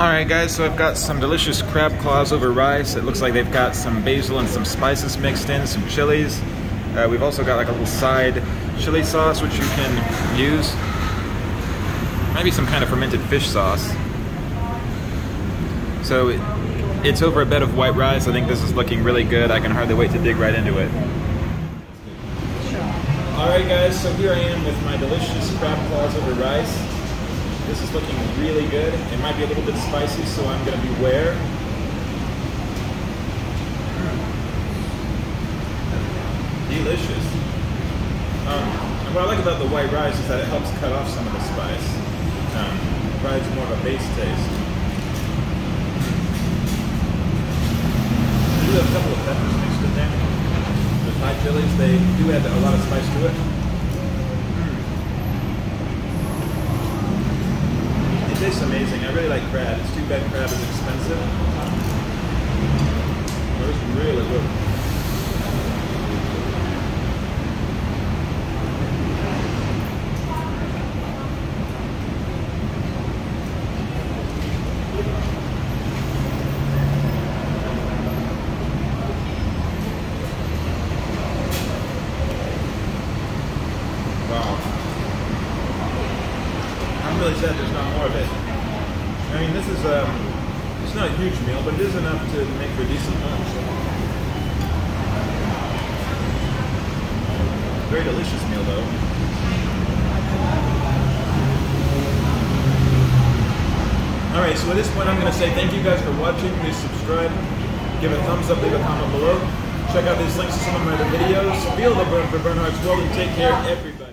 Alright guys, so I've got some delicious crab claws over rice. It looks like they've got some basil and some spices mixed in, some chilies. Uh, we've also got like a little side chili sauce which you can use. Maybe some kind of fermented fish sauce. So it, it's over a bed of white rice. I think this is looking really good. I can hardly wait to dig right into it. Alright guys, so here I am with my delicious crab claws over rice. This is looking really good. It might be a little bit spicy, so I'm going to beware. Delicious. Um, and what I like about the white rice is that it helps cut off some of the spice. Um, provides more of a base taste. I do have a couple of peppers mixed in there. The Thai chilies, they do add a lot of spice to it. Tastes amazing. I really like crab. It's too bad crab is expensive. But it's really good. really sad there's not more of it. I mean, this is, a, it's not a huge meal, but it is enough to make for a decent lunch. Very delicious meal, though. Alright, so at this point I'm going to say thank you guys for watching. Please subscribe, give a thumbs up, leave a comment below. Check out these links to some of my other videos. Feel the burn for Burnhearts World and take care, everybody.